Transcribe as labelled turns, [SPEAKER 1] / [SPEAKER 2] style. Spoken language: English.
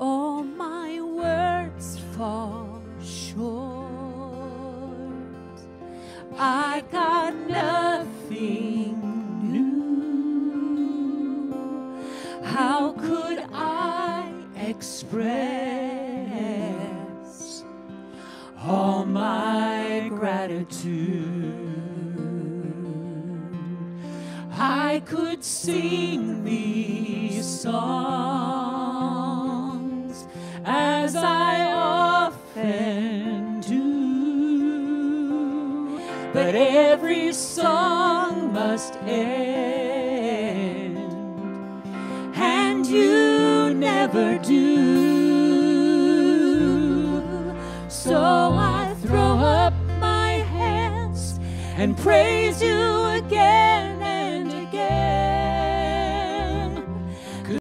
[SPEAKER 1] all my words fall short. I got nothing new. How could I express all my gratitude? I could sing these songs as I often do, but every song must end, and you never do. So I throw up my hands and praise you